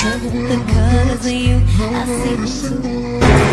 Cause of you, I see the.